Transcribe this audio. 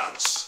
France.